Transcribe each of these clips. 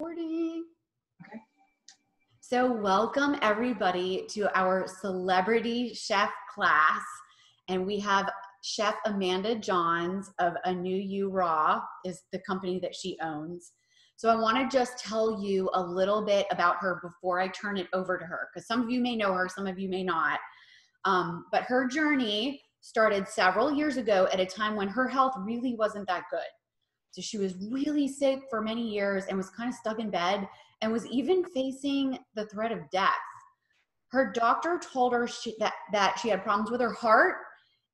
Recording. Okay. So, welcome everybody to our celebrity chef class. And we have Chef Amanda Johns of A New You Raw, is the company that she owns. So, I want to just tell you a little bit about her before I turn it over to her, because some of you may know her, some of you may not. Um, but her journey started several years ago at a time when her health really wasn't that good. So she was really sick for many years and was kind of stuck in bed and was even facing the threat of death. Her doctor told her she, that, that she had problems with her heart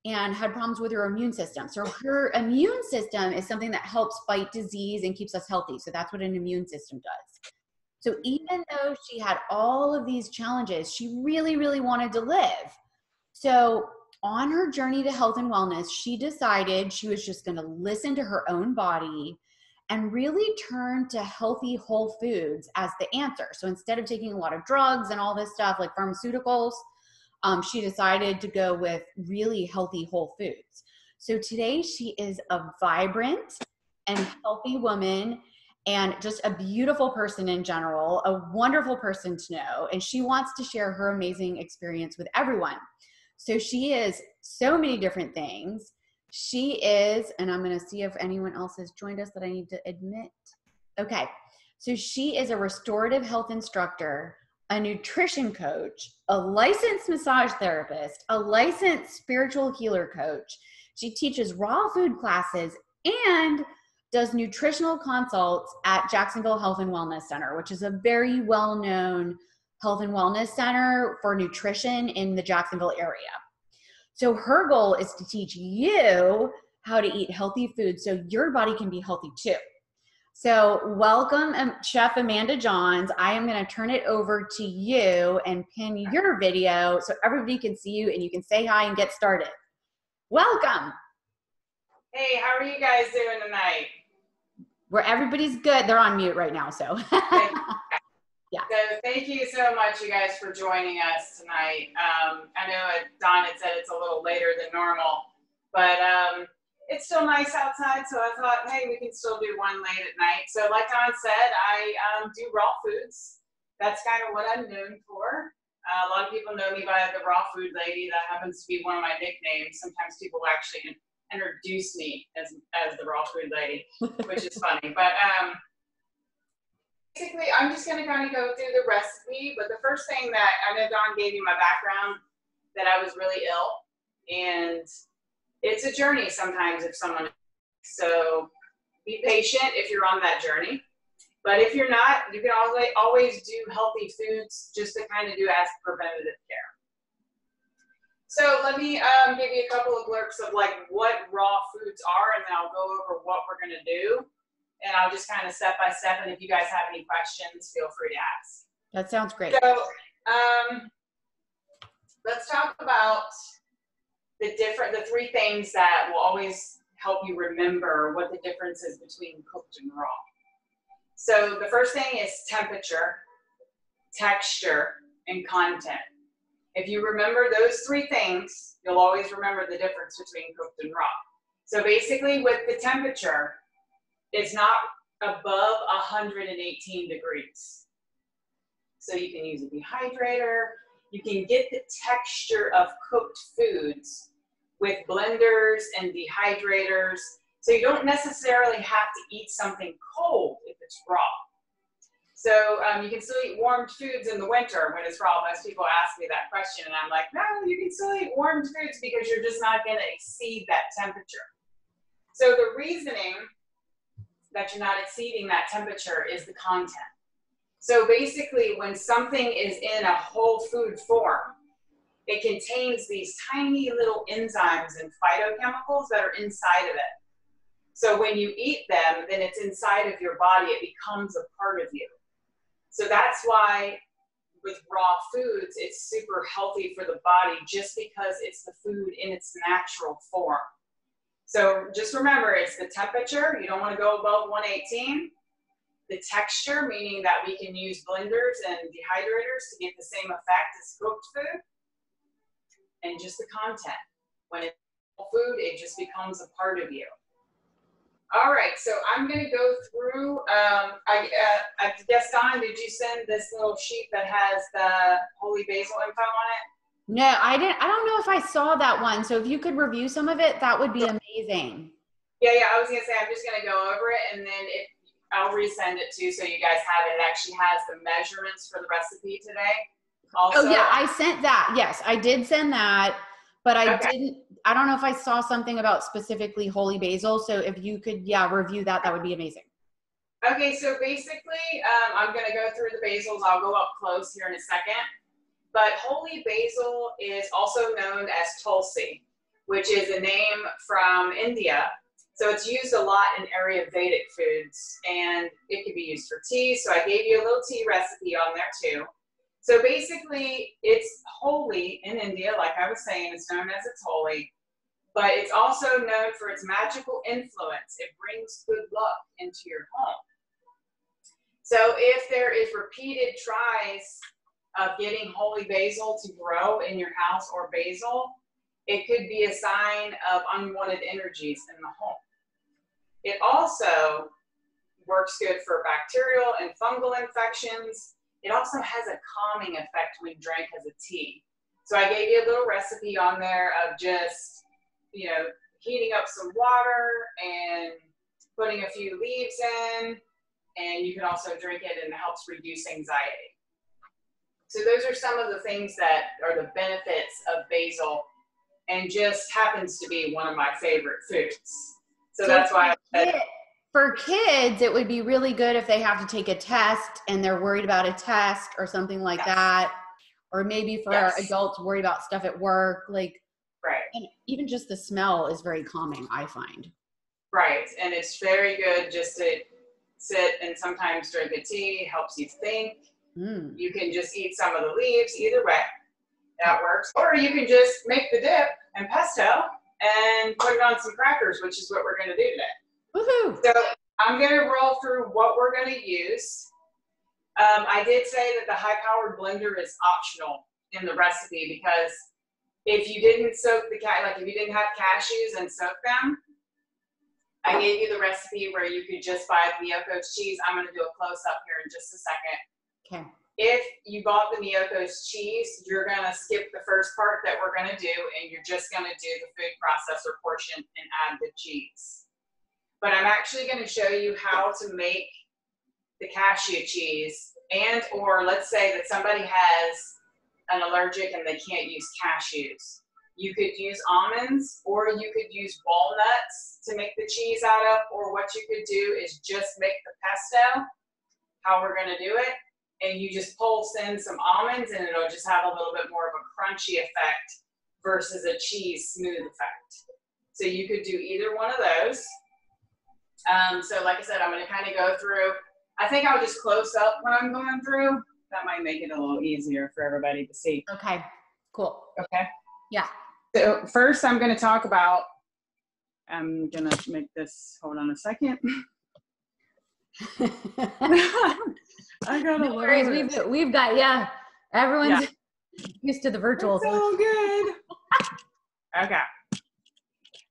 and had problems with her immune system. So her immune system is something that helps fight disease and keeps us healthy. So that's what an immune system does. So even though she had all of these challenges, she really, really wanted to live. So on her journey to health and wellness, she decided she was just going to listen to her own body and really turn to healthy whole foods as the answer. So instead of taking a lot of drugs and all this stuff like pharmaceuticals, um, she decided to go with really healthy whole foods. So today she is a vibrant and healthy woman and just a beautiful person in general, a wonderful person to know. And she wants to share her amazing experience with everyone. So she is so many different things. She is, and I'm going to see if anyone else has joined us that I need to admit. Okay. So she is a restorative health instructor, a nutrition coach, a licensed massage therapist, a licensed spiritual healer coach. She teaches raw food classes and does nutritional consults at Jacksonville Health and Wellness Center, which is a very well known health and wellness center for nutrition in the Jacksonville area. So her goal is to teach you how to eat healthy food so your body can be healthy too. So, welcome, um, Chef Amanda Johns. I am going to turn it over to you and pin your video so everybody can see you and you can say hi and get started. Welcome. Hey, how are you guys doing tonight? Where everybody's good. They're on mute right now, so. Yeah. So thank you so much, you guys, for joining us tonight. Um, I know Don had said it's a little later than normal, but um, it's still nice outside, so I thought, hey, we can still do one late at night. So like Don said, I um, do raw foods. That's kind of what I'm known for. Uh, a lot of people know me by the raw food lady. That happens to be one of my nicknames. Sometimes people actually introduce me as, as the raw food lady, which is funny. But um, basically, I'm just going to kind of go through the recipe. But the first thing that I know Don gave you my background that I was really ill, and it's a journey sometimes if someone. So be patient if you're on that journey. But if you're not, you can always always do healthy foods just to kind of do as preventative care. So let me um, give you a couple of blurbs of like what raw foods are, and then I'll go over what we're going to do and I'll just kind of step by step. And if you guys have any questions, feel free to ask. That sounds great. So, um, let's talk about the different, the three things that will always help you remember what the difference is between cooked and raw. So the first thing is temperature, texture, and content. If you remember those three things, you'll always remember the difference between cooked and raw. So basically with the temperature, it's not above 118 degrees. So you can use a dehydrator. You can get the texture of cooked foods with blenders and dehydrators. So you don't necessarily have to eat something cold if it's raw. So um, you can still eat warmed foods in the winter when it's raw. Most people ask me that question, and I'm like, no, you can still eat warmed foods because you're just not going to exceed that temperature. So the reasoning that you're not exceeding that temperature is the content. So basically, when something is in a whole food form, it contains these tiny little enzymes and phytochemicals that are inside of it. So when you eat them, then it's inside of your body, it becomes a part of you. So that's why with raw foods, it's super healthy for the body just because it's the food in its natural form. So just remember, it's the temperature. You don't want to go above 118. The texture, meaning that we can use blenders and dehydrators to get the same effect as cooked food. And just the content. When it's food, it just becomes a part of you. All right, so I'm gonna go through, um, I, uh, I guess, Don, did you send this little sheet that has the holy basil info on it? No, I didn't. I don't know if I saw that one. So if you could review some of it, that would be amazing. Yeah, yeah, I was gonna say, I'm just gonna go over it and then if, I'll resend it too, so you guys have it. It actually has the measurements for the recipe today. Also, Oh yeah, I sent that. Yes, I did send that, but I Okay. didn't. I don't know if I saw something about specifically holy basil. So if you could, yeah, review that, that would be amazing. Okay, so basically, um, I'm gonna go through the basils. I'll go up close here in a second. But holy basil is also known as Tulsi, which is a name from India. So it's used a lot in Ayurvedic foods, and it can be used for tea. So I gave you a little tea recipe on there too. So basically, it's holy in India, like I was saying, it's known as it's holy, but it's also known for its magical influence. It brings good luck into your home. So if there is repeated tries of getting holy basil to grow in your house or basil, it could be a sign of unwanted energies in the home. It also works good for bacterial and fungal infections. It also has a calming effect when drank as a tea. So I gave you a little recipe on there of just, you know, heating up some water and putting a few leaves in, and you can also drink it and it helps reduce anxiety. So those are some of the things that are the benefits of basil and just happens to be one of my favorite foods. So, that's why I said, For kids, it would be really good if they have to take a test and they're worried about a test or something like Yes. that. Or maybe for Yes. adults worried about stuff at work. Like, right, and even just the smell is very calming, I find. right. And it's very good just to sit and sometimes drink a tea, helps you think. Mm. You can just eat some of the leaves, either way. That works. Or you can just make the dip and pesto and put it on some crackers, which is what we're going to do today. Woohoo! So I'm going to roll through what we're going to use. Um, I did say that the high powered blender is optional in the recipe because if you didn't soak the cat, like if you didn't have cashews and soak them, I gave you the recipe where you could just buy the Miyoko's cheese. I'm going to do a close up here in just a second. Okay. If you bought the Miyoko's cheese, you're going to skip the first part that we're going to do and you're just going to do the food processor portion and add the cheese. But I'm actually going to show you how to make the cashew cheese and or let's say that somebody has an allergic and they can't use cashews. You could use almonds or you could use walnuts to make the cheese out of or what you could do is just make the pesto how we're going to do it and you just pulse in some almonds and it'll just have a little bit more of a crunchy effect versus a cheese smooth effect. So you could do either one of those. Um, so like I said, I'm going to kind of go through. I think I'll just close up what I'm going through. That might make it a little easier for everybody to see. Okay. Cool. Okay. Yeah. So first, I'm going to talk about. I'm going to make this. Hold on a second. I got no worries. We've we've got yeah. Everyone's used to the virtual. It's all good. okay.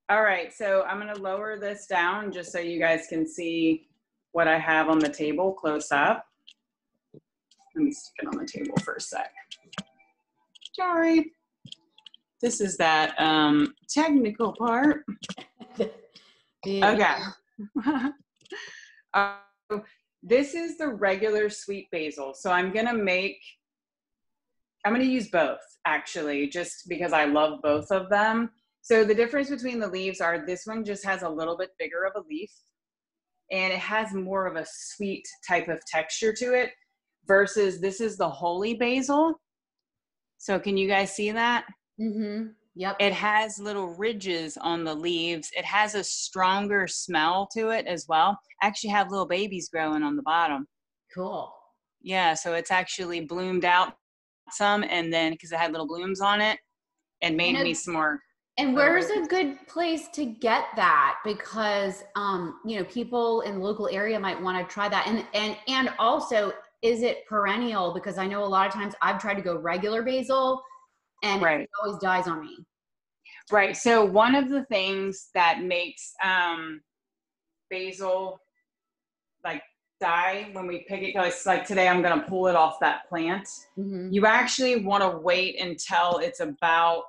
All right, so I'm gonna lower this down just so you guys can see what I have on the table close up. Let me stick it on the table for a sec. Sorry. This is that um, technical part. Okay. uh, this is the regular sweet basil. So I'm gonna make, I'm gonna use both actually, just because I love both of them. So the difference between the leaves are this one just has a little bit bigger of a leaf and it has more of a sweet type of texture to it versus this is the holy basil. So can you guys see that? Mm-hmm. Yep. It has little ridges on the leaves. It has a stronger smell to it as well. I actually have little babies growing on the bottom. cool. Yeah, so it's actually bloomed out some and then because it had little blooms on it and made And me some more. And where's a good place to get that? Because um, you know, people in the local area might want to try that. And and and also, is it perennial? Because I know a lot of times I've tried to go regular basil and Right. it always dies on me. Right. So one of the things that makes um, basil like die when we pick it because like today i'm going to pull it off that plant Mhm. you actually want to wait until it's about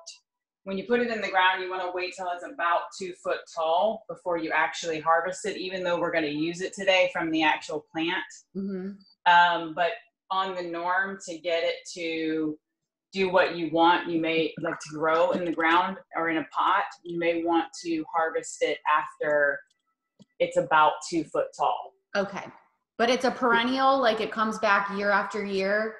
when you put it in the ground you want to wait till it's about two foot tall before you actually harvest it even though we're going to use it today from the actual plant Mhm. um, but on the norm to get it to do what you want you may like to grow in the ground or in a pot you may want to harvest it after it's about two foot tall Okay. But it's a perennial, like it comes back year after year.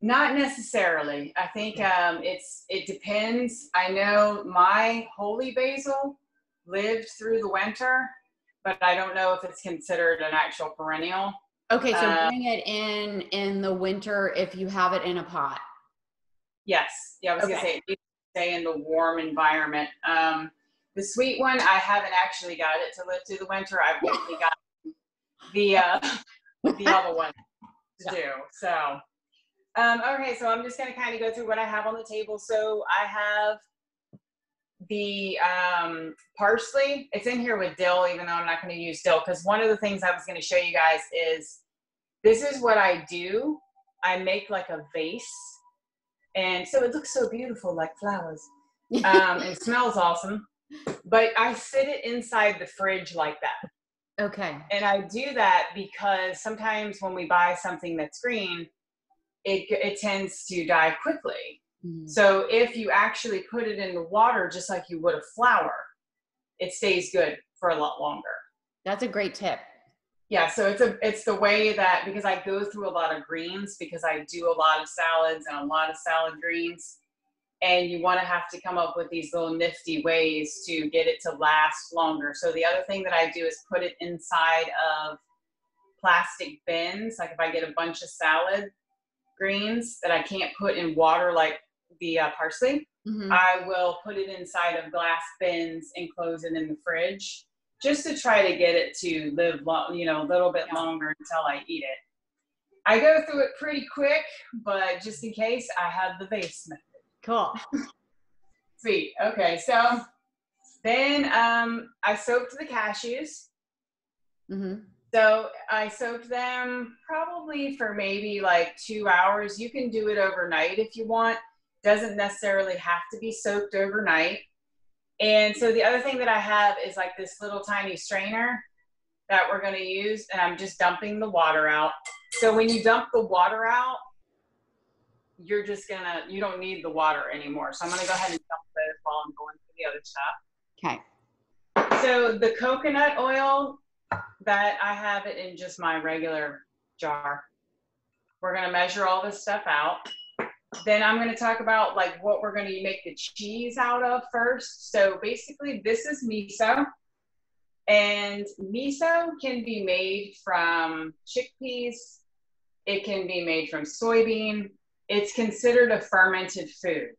not necessarily i think um, it's it depends i know my holy basil lived through the winter but i don't know if it's considered an actual perennial Okay, so Uh, bring it in in the winter if you have it in a pot. Yes. Yeah, I was gonna say it needs to stay in the warm environment. Um, the sweet one, I haven't actually got it to live through the winter. I've only got the uh, the other one to do. So, um, okay, so I'm just gonna kind of go through what I have on the table. So I have the um, parsley. It's in here with dill, even though I'm not going to use dill because one of the things I was going to show you guys is this is what I do. I make like a vase, and so it looks so beautiful, like flowers, um, and smells awesome. But I sit it inside the fridge like that. okay. And I do that because sometimes when we buy something that's green, it, it tends to die quickly. Mhm. So if you actually put it in the water just like you would a flower, it stays good for a lot longer. That's a great tip. Yeah, so it's a it's the way that because I go through a lot of greens because I do a lot of salads and a lot of salad greens and you want to have to come up with these little nifty ways to get it to last longer. So the other thing that I do is put it inside of plastic bins. Like if I get a bunch of salad greens that I can't put in water like the uh, parsley, Mhm. I will put it inside of glass bins and close it in the fridge just to try to get it to live long, you know, a little bit Yeah. longer until I eat it. I go through it pretty quick, but just in case, I have the vase method. Cool. Sweet. Okay, so then um, I soaked the cashews. Mm-hmm. So I soaked them probably for maybe like two hours. You can do it overnight if you want. Doesn't necessarily have to be soaked overnight. And so the other thing that I have is like this little tiny strainer that we're going to use, and I'm just dumping the water out. So when you dump the water out, you're just gonna you don't need the water anymore. So I'm gonna go ahead and dump this while I'm going through the other stuff. Okay. So the coconut oil that I have it in just my regular jar. We're gonna measure all this stuff out. Then I'm gonna talk about like what we're gonna make the cheese out of first. So basically this is miso. And miso can be made from chickpeas. It can be made from soybean. It's considered a fermented food.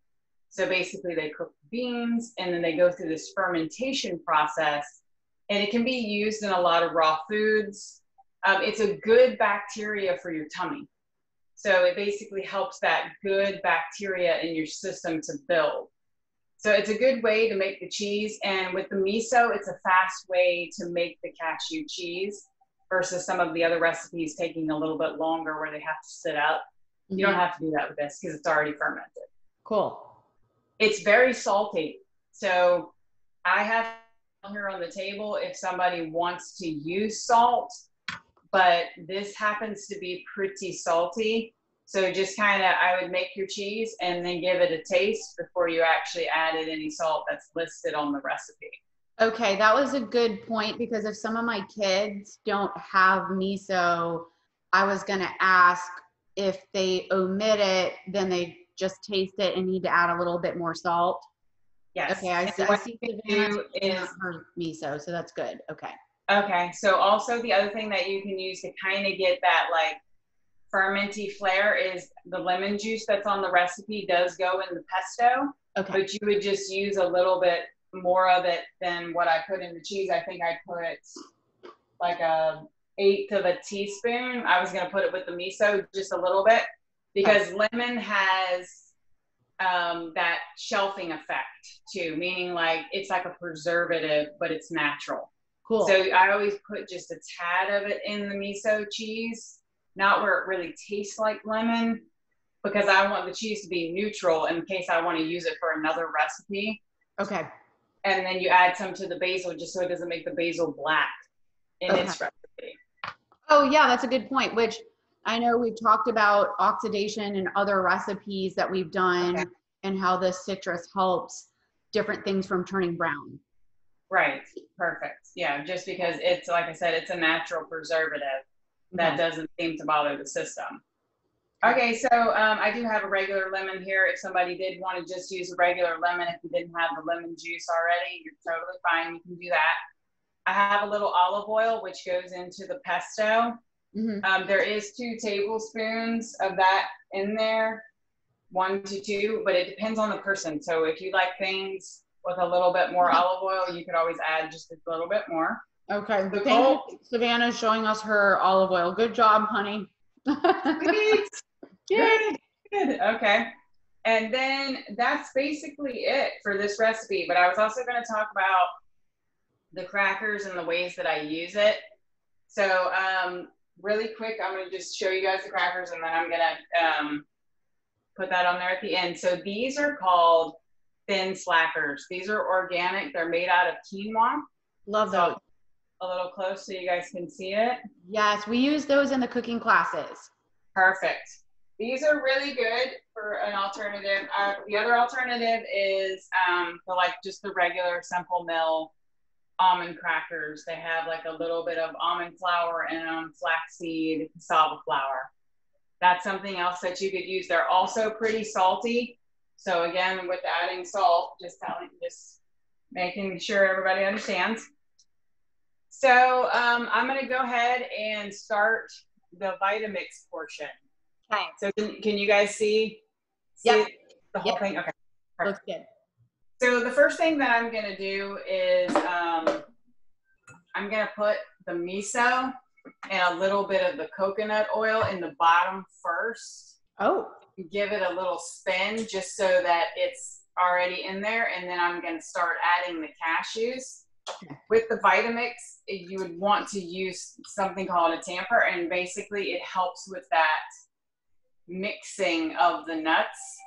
So basically, they cook beans and then they go through this fermentation process, and it can be used in a lot of raw foods. Um, it's a good bacteria for your tummy. So it basically helps that good bacteria in your system to build. So it's a good way to make the cheese. And with the miso, it's a fast way to make the cashew cheese versus some of the other recipes taking a little bit longer where they have to sit up. You don't Mhm. have to do that with this because it's already fermented. Cool. It's very salty. So I have here on the table if somebody wants to use salt, but this happens to be pretty salty. So just kind of, I would make your cheese and then give it a taste before you actually added any salt that's listed on the recipe. Okay, that was a good point because if some of my kids don't have miso, I was going to ask if they omit it, then they just taste it and need to add a little bit more salt. Yes. Okay, I, see- I what see do is miso, so that's good. Okay. Okay, so also the other thing that you can use to kind of get that like fermenty flair is the lemon juice that's on the recipe does go in the pesto, Okay. but you would just use a little bit more of it than what I put in the cheese. I think I put like a eighth of a teaspoon. I was gonna put it with the miso just a little bit because lemon has um, that shelving effect too, meaning like it's like a preservative, but it's natural. Cool. So I always put just a tad of it in the miso cheese, not where it really tastes like lemon, because I want the cheese to be neutral in case I want to use it for another recipe. okay. And then you add some to the basil just so it doesn't make the basil black in Okay. its recipe. Oh, yeah, that's a good point, which I know we've talked about oxidation and other recipes that we've done Okay. and how the citrus helps different things from turning brown. Right. Perfect. Yeah. Just because it's, like I said, it's a natural preservative that Okay. doesn't seem to bother the system. Okay, so um, I do have a regular lemon here. If somebody did want to just use a regular lemon, if you didn't have the lemon juice already, you're totally fine. You can do that. I have a little olive oil, which goes into the pesto. Mhm. Um, there is two tablespoons of that in there, one to two, but it depends on the person. So if you like things with a little bit more olive oil, you could always add just a little bit more. Okay. The you. Savannah's showing us her olive oil. Good job, honey. Sweet. Good. Good. Okay. And then that's basically it for this recipe. But I was also going to talk about the crackers and the ways that I use it. So, um, really quick, I'm going to just show you guys the crackers and then I'm going to um, put that on there at the end. So, these are called Thin Stackers. These are organic, they're made out of quinoa. Love So, those. a little close so you guys can see it. Yes, we use those in the cooking classes. Perfect. These are really good for an alternative. Uh, the other alternative is um, the like just the regular simple mill almond crackers. They have like a little bit of almond flour in them, flaxseed, cassava flour. That's something else that you could use. They're also pretty salty. So again, with adding salt, just telling, just making sure everybody understands. So um, I'm going to go ahead and start the Vitamix portion. Okay. So can, can you guys see, see Yep. the whole Yep. thing? Okay. Looks good. So the first thing that I'm gonna do is um, I'm gonna put the miso and a little bit of the coconut oil in the bottom first. Oh, Give it a little spin just so that it's already in there, and then I'm gonna start adding the cashews. With the Vitamix, you would want to use something called a tamper, and basically it helps with that mixing of the nuts.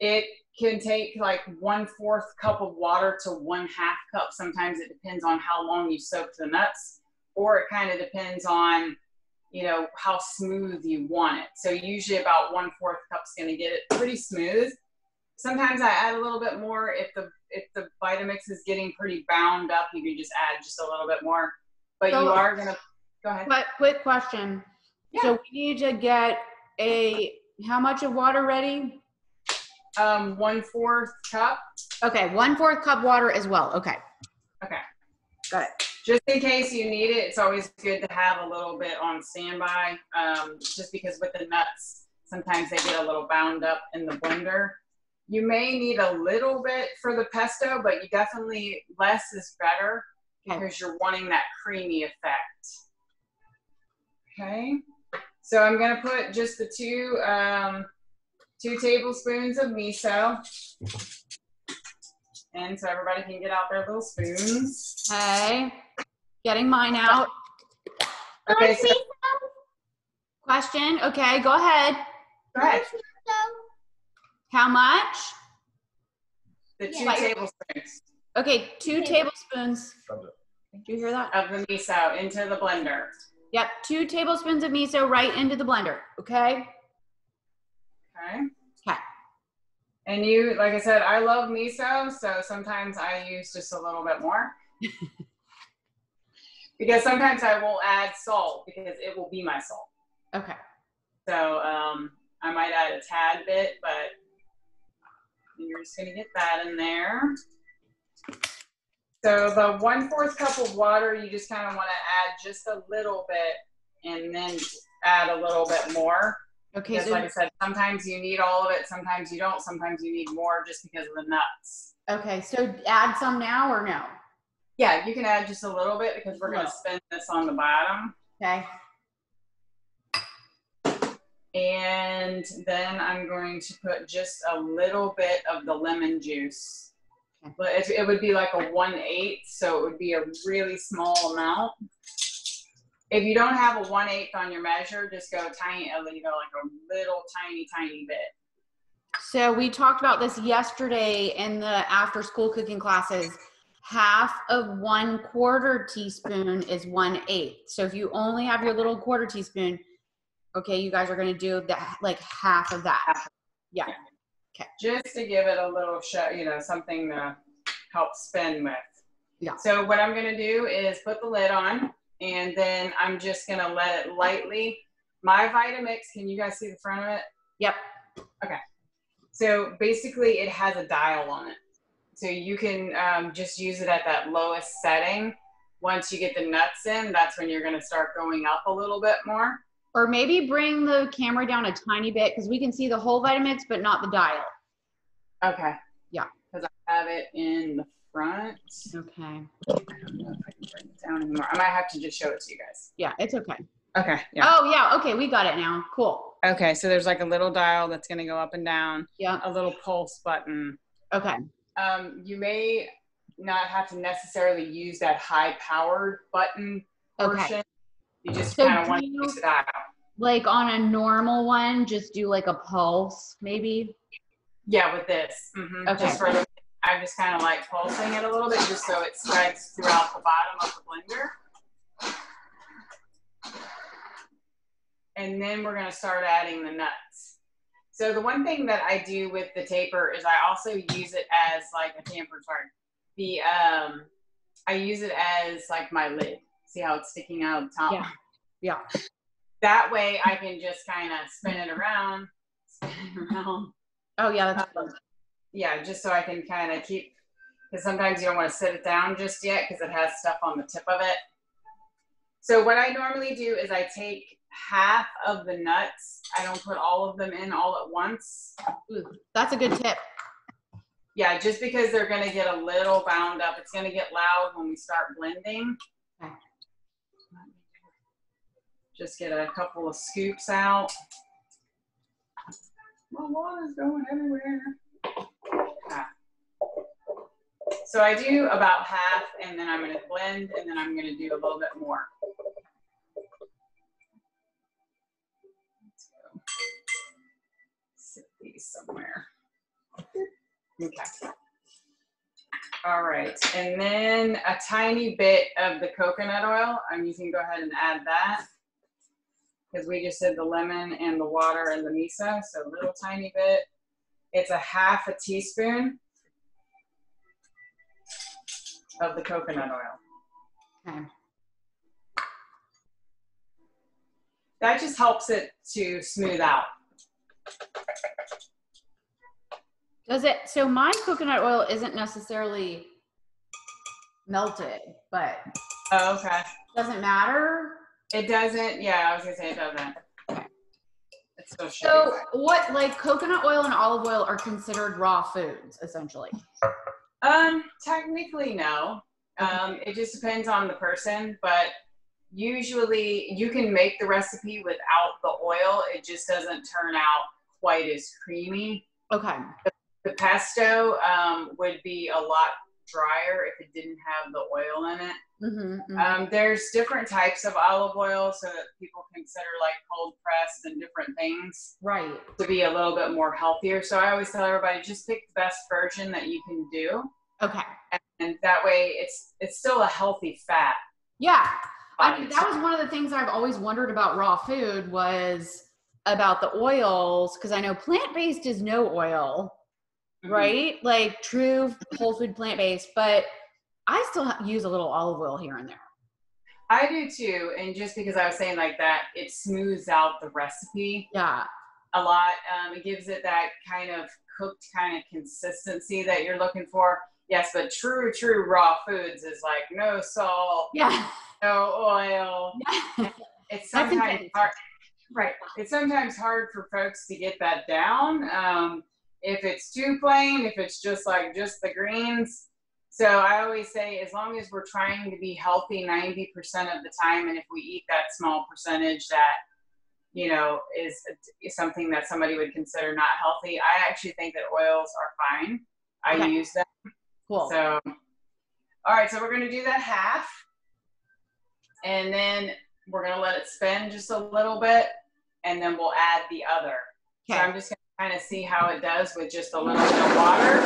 It can take like one fourth cup of water to one half cup. Sometimes it depends on how long you soak the nuts, or it kind of depends on, you know, how smooth you want it. So usually about one fourth cup is going to get it pretty smooth. Sometimes I add a little bit more if the if the Vitamix is getting pretty bound up. You can just add just a little bit more, but So- you are gonna go ahead. but quick question. Yeah. So we need to get a how much of water ready? Um, one fourth cup. Okay, one fourth cup water as well. Okay. Okay. Got it. just in case you need it, it's always good to have a little bit on standby. Um, just because with the nuts, sometimes they get a little bound up in the blender. You may need a little bit for the pesto, but you definitely less is better because you're wanting that creamy effect. Okay, so I'm gonna put just the two um, two tablespoons of miso, and so everybody can get out their little spoons. Okay. Getting mine out. Okay, so Question. Okay, go ahead. go ahead. How much? The two Yeah. tablespoons Okay, two tablespoons. Did you hear that? of the miso into the blender. Yep, two tablespoons of miso right into the blender. Okay. Okay. And you, like I said, I love miso, so sometimes I use just a little bit more. because sometimes I won't add salt because it will be my salt. Okay. So um, I might add a tad bit, but you're just gonna get that in there. So the one fourth cup of water, you just kind of want to add just a little bit, and then add a little bit more. Okay. Because So, like I said, sometimes you need all of it, sometimes you don't, sometimes you need more just because of the nuts. okay. So add some now or no? Yeah, you can add just a little bit because we're gonna spin this on the bottom. Okay. And then I'm going to put just a little bit of the lemon juice. but it, it would be like a one eighth, so it would be a really small amount. If you don't have a one eighth on your measure, just go tiny, you know, like a little tiny, tiny bit. So we talked about this yesterday in the after school cooking classes. Half of one quarter teaspoon is one eighth. So if you only have your little quarter teaspoon, okay, you guys are going to do that like half of that. Yeah. Okay. Just to give it a little show, you know, something to help spin with. Yeah. So what I'm gonna do is put the lid on and then I'm just gonna let it lightly. My Vitamix, can you guys see the front of it? Yep. Okay. So basically it has a dial on it. So you can um, just use it at that lowest setting. Once you get the nuts in, that's when you're gonna start going up a little bit more. Or maybe bring the camera down a tiny bit because we can see the whole Vitamix, but not the dial. Okay. Yeah. Because I have it in the front. Okay. I don't know if I can bring it down anymore. I might have to just show it to you guys. Yeah, it's okay. Okay. Yeah. Oh, yeah. Okay. We got it now. Cool. Okay. So there's like a little dial that's going to go up and down, Yeah. a little pulse button. Okay. Um, you may not have to necessarily use that high powered button Okay. portion. You just So kind of want to use dial. Like on a normal one, just do like a pulse, maybe. Yeah, with this. hmm Okay. Just for the, I just kind of like pulsing it a little bit just so it spreads throughout the bottom of the blender. And then we're going to start adding the nuts. So the one thing that I do with the taper is I also use it as like a tamper, sorry. The, um, I use it as like my lid. See how it's sticking out of the top? Yeah. Yeah. That way I can just kind of spin it around, spin it around. Oh, yeah. That's Um, yeah, just so I can kind of keep, because sometimes you don't want to sit it down just yet because it has stuff on the tip of it. So what I normally do is I take half of the nuts. I don't put all of them in all at once. Ooh, that's a good tip. Yeah, just because they're going to get a little bound up. It's going to get loud when we start blending. Just get a couple of scoops out. My water's going everywhere. So I do about half and then I'm going to blend and then I'm going to do a little bit more. Sit these somewhere. Okay. All right, and then a tiny bit of the coconut oil. I'm using, go ahead and add that. Because we just did the lemon and the water and the miso, so a little tiny bit. It's a half a teaspoon of the coconut oil. Okay. That just helps it to smooth out. Does it? So my coconut oil isn't necessarily melted, but Oh, okay. doesn't matter. It doesn't, yeah, I was gonna say it doesn't. It's still. So what, like coconut oil and olive oil are considered raw foods, essentially. Um, technically, no. Um, it just depends on the person, but usually you can make the recipe without the oil. It just doesn't turn out quite as creamy. Okay. The pesto um, would be a lot drier if it didn't have the oil in it. Mm-hmm, Um, there's different types of olive oil so that people consider like cold pressed and different things right. to be a little bit more healthier. So I always tell everybody just pick the best version that you can do. Okay. and that way it's it's still a healthy fat. Yeah. I mean, that was one of the things I've always wondered about raw food was about the oils because I know plant based is no oil. Right? Like true whole food plant based, but I still use a little olive oil here and there. I do too, and just because I was saying like that, it smooths out the recipe Yeah. a lot. Um, it gives it that kind of cooked kind of consistency that you're looking for. Yes, but true, true raw foods is like no salt, Yeah. no oil. yeah. It's sometimes hard, right? It's sometimes hard for folks to get that down. Um, if it's too plain, if it's just like just the greens. So I always say, as long as we're trying to be healthy 90% of the time, and if we eat that small percentage that, you know, is, is something that somebody would consider not healthy, I actually think that oils are fine. I Okay. use them. Cool. So, all right, so we're gonna do that half. And then we're gonna let it spin just a little bit, and then we'll add the other. Okay. So I'm just gonna kind of see how it does with just a little bit of water.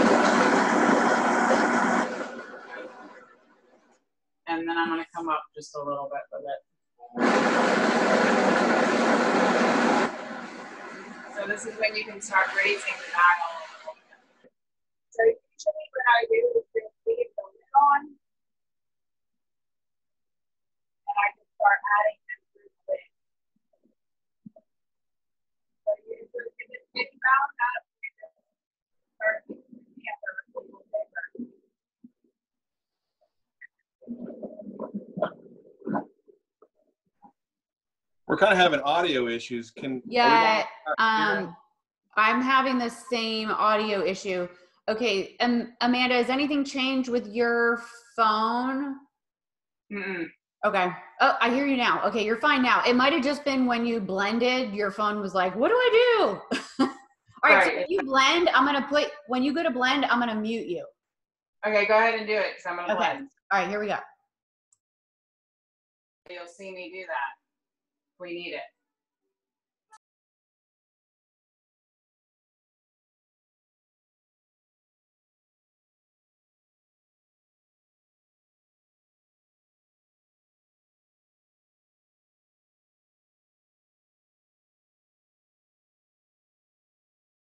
And then I'm gonna come up just a little bit with it. So this is when you can start raising the bottle. So usually what I do is just leave the lid on. And I can start adding them through the lid. So you just get this big amount out and just start putting it together with a little paper. We're kind of having audio issues. Can Yeah, um, I'm having the same audio issue. Okay, um, Amanda, has anything changed with your phone? Mm-mm. Okay. Oh, I hear you now. Okay, you're fine now. It might have just been when you blended, your phone was like, "What do I do?" All right, so Right. when you blend, I'm gonna put. When you go to blend, I'm gonna mute you. Okay, go ahead and do it because I'm gonna Okay. blend. All right, here we go. You'll see me do that. We need it.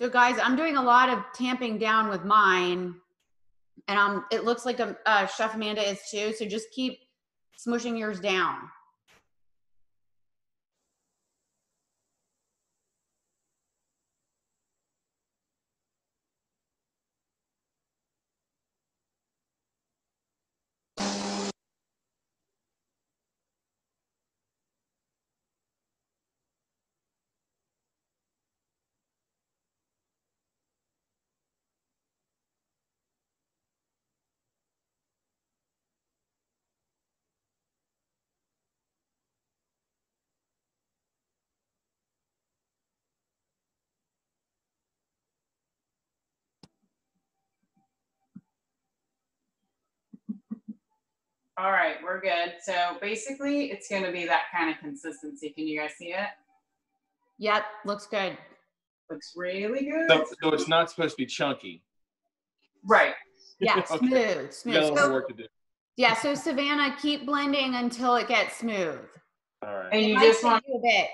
So, guys, I'm doing a lot of tamping down with mine, and um, it looks like um, uh, Chef Amanda is too. So just keep smushing yours down. All right, we're good. So basically, it's going to be that kind of consistency. Can you guys see it? Yep, looks good. Looks really good. So, so it's not supposed to be chunky. right. Yeah, Okay. smooth, We got a smooth. little So- work to do. yeah, so Savannah, keep blending until it gets smooth. All right. And you might just want a bit.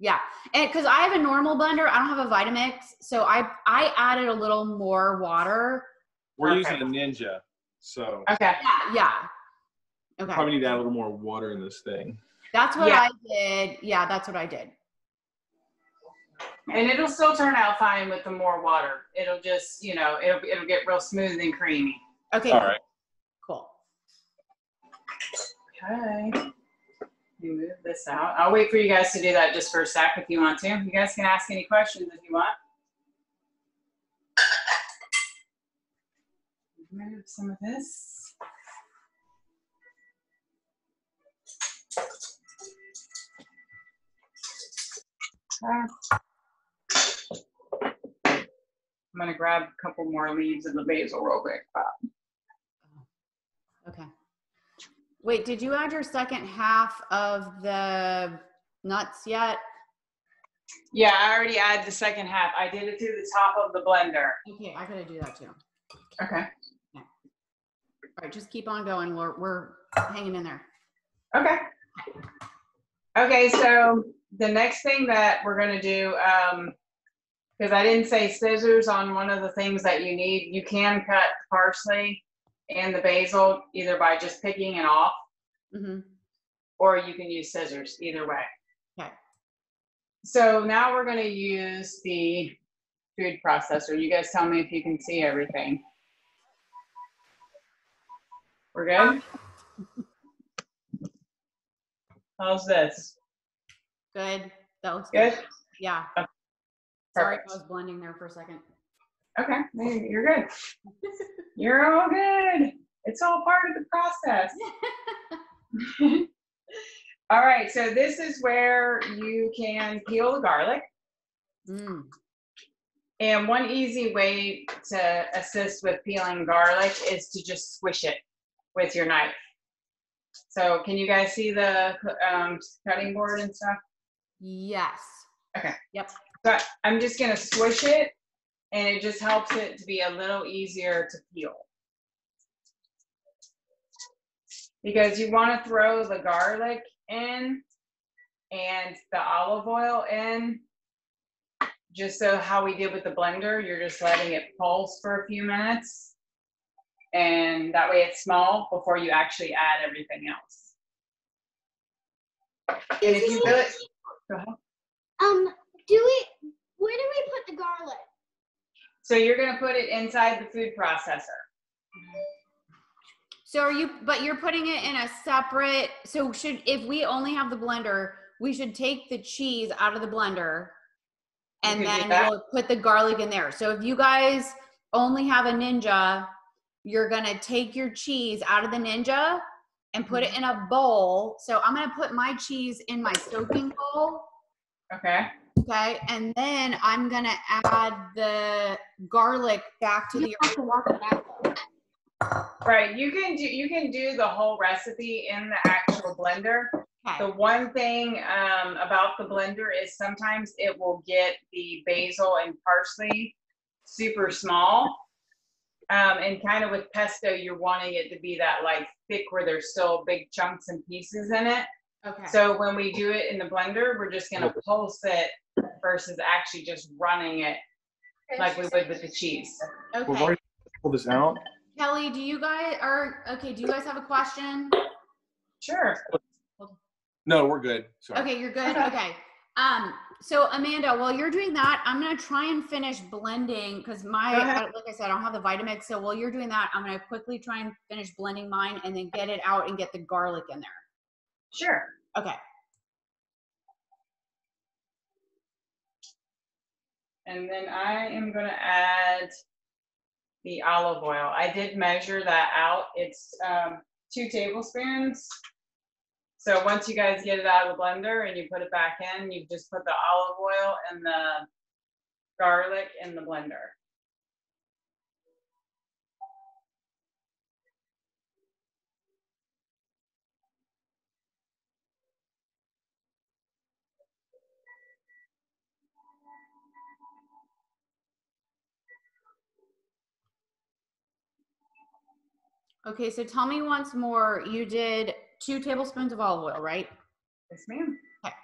Yeah, and because I have a normal blender, I don't have a Vitamix, so I I added a little more water. We're Okay. using a Ninja, so okay. Yeah, yeah. Okay, probably need to add a little more water in this thing. that's what Yeah. I did. Yeah, that's what I did. And it'll still turn out fine with the more water. It'll just, you know, it'll it'll get real smooth and creamy. Okay, All right. cool. Okay. Let me move this out. I'll wait for you guys to do that just for a sec if you want to. You guys can ask any questions if you want. Move some of this. I'm gonna grab a couple more leaves of the basil real quick. Oh. Okay. Wait, did you add your second half of the nuts yet? Yeah, I already added the second half. I did it through the top of the blender. Okay, I gotta do that too. Okay. All right, just keep on going. We're we're hanging in there. Okay. Okay, so the next thing that we're gonna do, um, because I didn't say scissors on one of the things that you need, you can cut parsley and the basil either by just picking it off hmm or you can use scissors, either way. Okay. So now we're gonna use the food processor. You guys tell me if you can see everything. We're good? How's this? Good. That looks Good? good. Yeah. Sorry, Perfect. I was blending there for a second. Okay, you're good. You're all good. It's all part of the process. all right, so this is where you can peel the garlic. Mm. And one easy way to assist with peeling garlic is to just squish it with your knife. So can you guys see the um, cutting board and stuff? Yes. Okay. Yep. So I'm just gonna squish it and it just helps it to be a little easier to peel. Because you wanna throw the garlic in and the olive oil in. Just so how we did with the blender, you're just letting it pulse for a few minutes. And that way it's small before you actually add everything else. And if you really, go ahead. Um, do we, where do we put the garlic? So you're gonna put it inside the food processor. So are you, but you're putting it in a separate, so should, if we only have the blender, we should take the cheese out of the blender and You could do then we'll put the garlic in there. So if you guys only have a Ninja, you're gonna take your cheese out of the Ninja and put Mm-hmm. it in a bowl. So I'm gonna put my cheese in my soaking bowl. Okay. Okay, and then I'm gonna add the garlic back to You the. have to walk back. Right, you can do, you can do the whole recipe in the actual blender. Okay. The one thing, um, about the blender is sometimes it will get the basil and parsley super small. Um, and kind of with pesto, you're wanting it to be that like thick where there's still big chunks and pieces in it. Okay. So when we do it in the blender, we're just gonna pulse it versus actually just running it like we would with the cheese. Okay. We've already pulled this out. Kelly, do you guys are okay? Do you guys have a question? Sure. No, we're good. Sorry. Okay, you're good. Okay. Okay. Um. So Amanda, while you're doing that, I'm gonna try and finish blending because my, Go ahead. like I said, I don't have the Vitamix. So while you're doing that, I'm gonna quickly try and finish blending mine and then get it out and get the garlic in there. Sure. Okay. And then I am gonna add the olive oil. I did measure that out. It's um, two tablespoons. So once you guys get it out of the blender and you put it back in, you just put the olive oil and the garlic in the blender. Okay. So tell me once more. You did two tablespoons of olive oil, right? Yes, ma'am. Okay.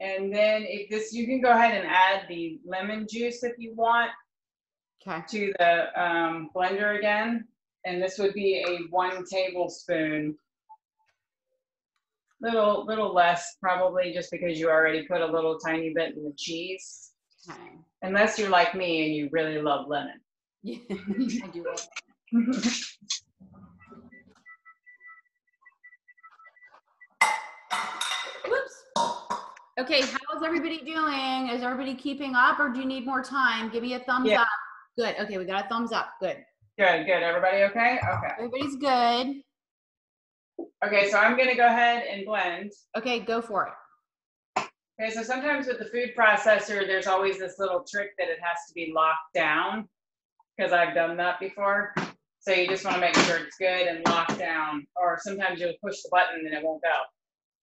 And then if this, you can go ahead and add the lemon juice if you want. Okay. to the um, blender again, and this would be a one tablespoon. Little, little less probably, just because you already put a little tiny bit in the cheese. Okay. Unless you're like me and you really love lemon. Yeah, I do. Okay, how's everybody doing? Is everybody keeping up or do you need more time? Give me a thumbs Yeah. up. Good. Okay, we got a thumbs up. Good. Good, good. Everybody okay? Okay. Everybody's good. Okay, so I'm gonna go ahead and blend. Okay, go for it. Okay, so sometimes with the food processor, there's always this little trick that it has to be locked down, because I've done that before. So you just want to make sure it's good and locked down, or sometimes you'll push the button and it won't go.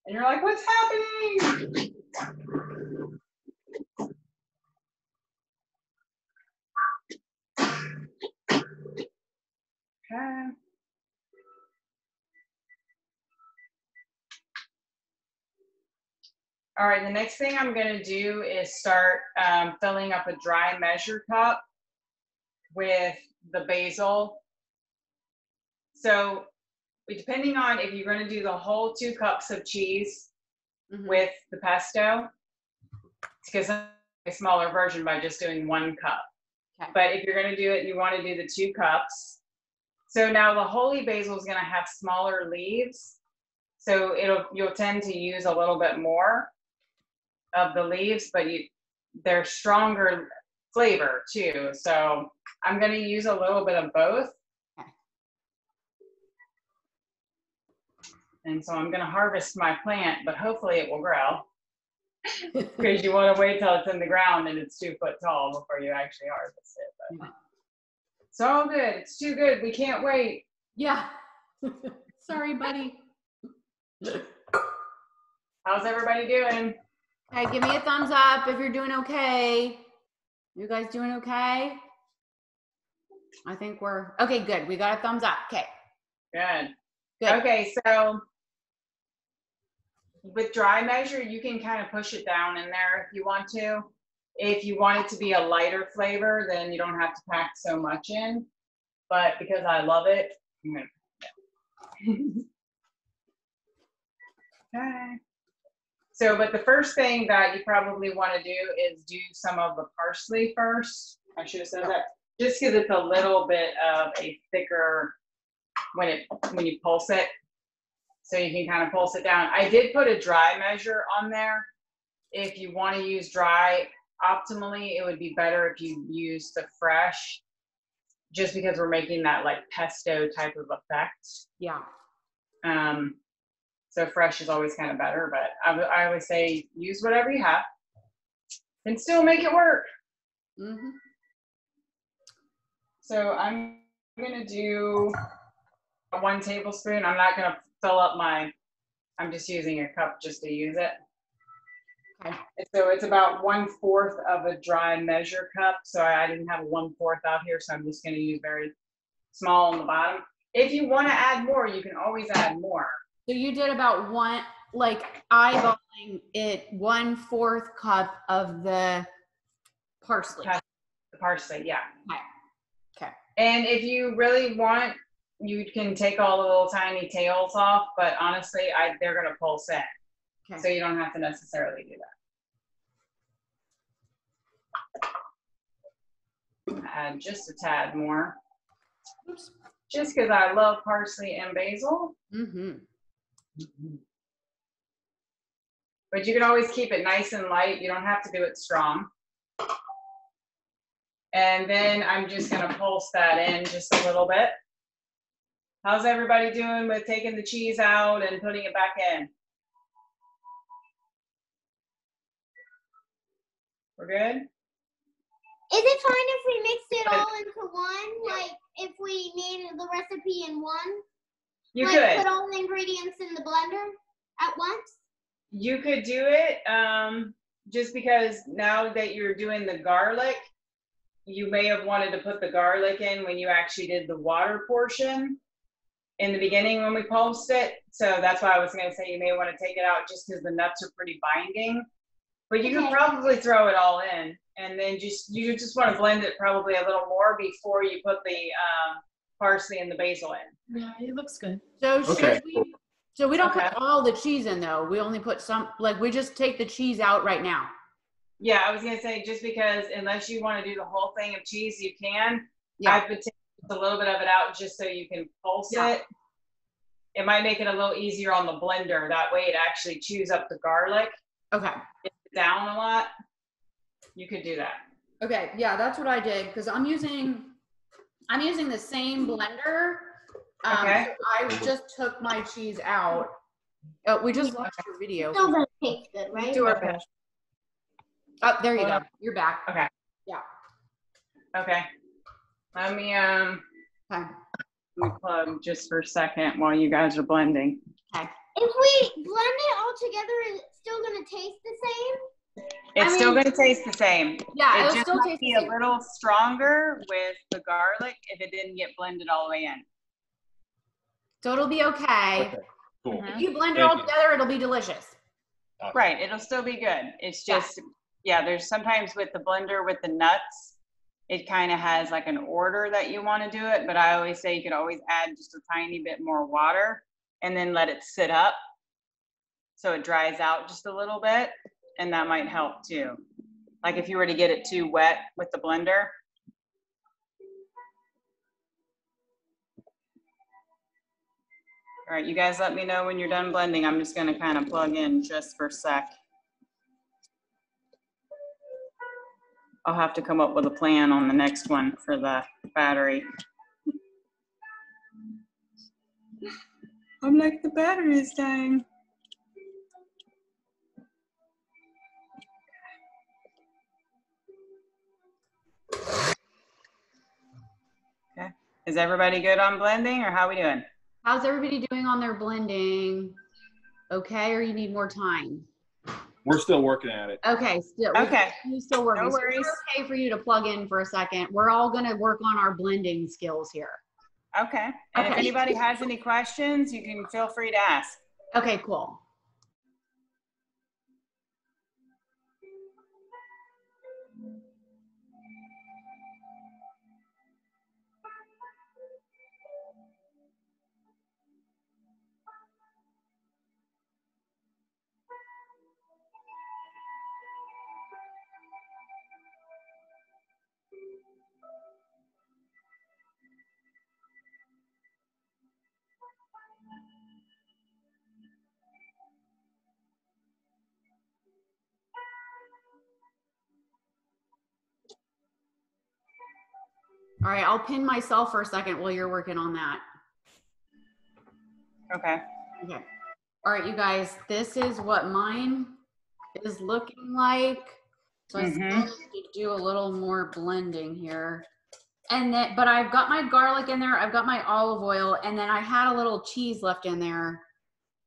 And you're like, what's happening? Okay. All right, the next thing I'm gonna do is start um, filling up a dry measure cup with the basil So depending on if you're gonna do the whole two cups of cheese Mhm. with the pesto, it's because a smaller version by just doing one cup. Okay. But if you're gonna do it, you wanna do the two cups. So now the holy basil is gonna have smaller leaves. So it'll, you'll tend to use a little bit more of the leaves, but you, they're stronger flavor too. So I'm gonna use a little bit of both. And so I'm gonna harvest my plant, but hopefully it will grow. Because you wanna wait till it's in the ground and it's two foot tall before you actually harvest it. But It's all good, it's too good, we can't wait. Yeah. Sorry, buddy. How's everybody doing? Hey, give me a thumbs up if you're doing okay. You guys doing okay? I think we're okay. Good. We got a thumbs up. Okay. Good. Good. Okay, so with dry measure, you can kind of push it down in there if you want to. If you want it to be a lighter flavor, then you don't have to pack so much in. But because I love it, I'm gonna. Okay. So, but the first thing that you probably want to do is do some of the parsley first. I should have said that, just because it's a little bit of a thicker when it when you pulse it so you can kind of pulse it down. I did put a dry measure on there. If you want to use dry optimally it would be better if you use the fresh just because we're making that like pesto type of effect. Yeah. um so fresh is always kind of better but I I always say use whatever you have and still make it work. Hmm So I'm gonna do one tablespoon. I'm not gonna fill up my, I'm just using a cup just to use it. Okay. So it's about one fourth of a dry measure cup. So I didn't have a one fourth out here, so I'm just gonna use very small on the bottom. If you wanna add more, you can always add more. So you did about one, like eyeballing it, one fourth cup of the parsley. The parsley, yeah. Okay. Okay. And if you really want, you can take all the little tiny tails off, but honestly, I, they're gonna pulse in. Okay. So you don't have to necessarily do that. Add just a tad more, Oops. just because I love parsley and basil. Mm-hmm. But you can always keep it nice and light. You don't have to do it strong. And then I'm just gonna pulse that in just a little bit. How's everybody doing with taking the cheese out and putting it back in? We're good? Is it fine if we mix it all into one? Like if we made the recipe in one? You like could. put all the ingredients in the blender at once? You could do it, um, just because now that you're doing the garlic, you may have wanted to put the garlic in when you actually did the water portion in the beginning when we pulsed it. So that's why I was gonna say you may wanna take it out just because the nuts are pretty binding. But you can probably throw it all in and then just, you just wanna blend it probably a little more before you put the, um, parsley and the basil in. Yeah, it looks good. So should Okay. we, so we don't Okay. put all the cheese in though. We only put some, like we just take the cheese out right now. Yeah, I was gonna say, just because unless you wanna do the whole thing of cheese, you can. Yeah. I would take a little bit of it out just so you can pulse Yeah. it. It might make it a little easier on the blender. That way it actually chews up the garlic Okay. down a lot. You could do that. Okay, yeah, that's what I did because I'm using, I'm using the same blender. Um, Okay. so I just took my cheese out. Oh, we just watched your video. Still doesn't taste good, right? Do our best. Oh, there you Hold go. You're back. Okay. Yeah. Okay. Let me, um, Okay. let me plug just for a second while you guys are blending. Okay. If we blend it all together, is it still gonna taste the same? It's still mean- gonna taste the same. Yeah, It it'll just still might taste be the a little stronger with the garlic if it didn't get blended all the way in. So it'll be okay. Okay, cool. If you blend it Thank all you. together, it'll be delicious. Okay. Right, it'll still be good. It's Yeah. just, yeah, there's sometimes with the blender with the nuts, it kind of has like an order that you want to do it, but I always say you could always add just a tiny bit more water and then let it sit up so it dries out just a little bit and that might help too. Like if you were to get it too wet with the blender. All right, you guys let me know when you're done blending. I'm just gonna kind of plug in just for a sec. I'll have to come up with a plan on the next one for the battery. I'm like, the battery is dying. Okay, is everybody good on blending or how we doing? How's everybody doing on their blending? Okay, or you need more time? We're still working at it. Okay, still, Okay, you still working. No So it's worries. Okay for you to plug in for a second. We're all gonna work on our blending skills here. okay. And if anybody has any questions, you can feel free to ask. Okay, cool. All right, I'll pin myself for a second while you're working on that. Okay. Okay. All right, you guys, this is what mine is looking like. So I still Mhm. need to do a little more blending here. And then, but I've got my garlic in there, I've got my olive oil, and then I had a little cheese left in there.